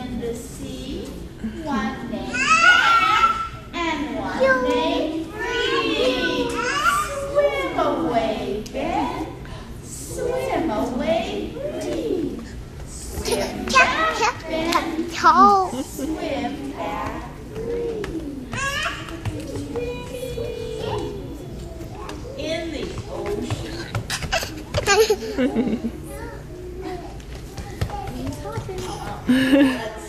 in the sea. One day and one named Free. Swim away, Ben. Swim away, Free. Swim back, Ben. Swim back. In the ocean. Let's